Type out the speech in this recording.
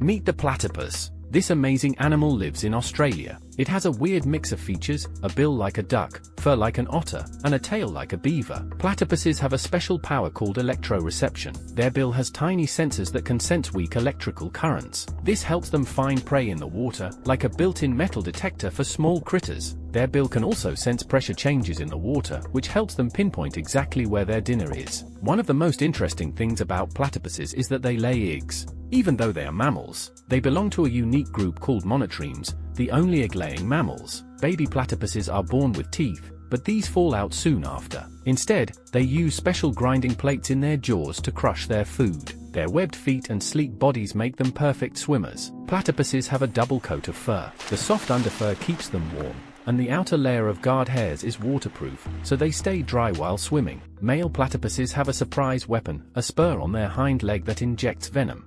Meet the platypus. This amazing animal lives in Australia. It has a weird mix of features, a bill like a duck, fur like an otter, and a tail like a beaver. Platypuses have a special power called electroreception. Their bill has tiny sensors that can sense weak electrical currents. This helps them find prey in the water, like a built-in metal detector for small critters. Their bill can also sense pressure changes in the water, which helps them pinpoint exactly where their dinner is. One of the most interesting things about platypuses is that they lay eggs. Even though they are mammals, they belong to a unique group called monotremes, the only egg-laying mammals. Baby platypuses are born with teeth, but these fall out soon after. Instead, they use special grinding plates in their jaws to crush their food. Their webbed feet and sleek bodies make them perfect swimmers. Platypuses have a double coat of fur. The soft underfur keeps them warm, and the outer layer of guard hairs is waterproof, so they stay dry while swimming. Male platypuses have a surprise weapon, a spur on their hind leg that injects venom.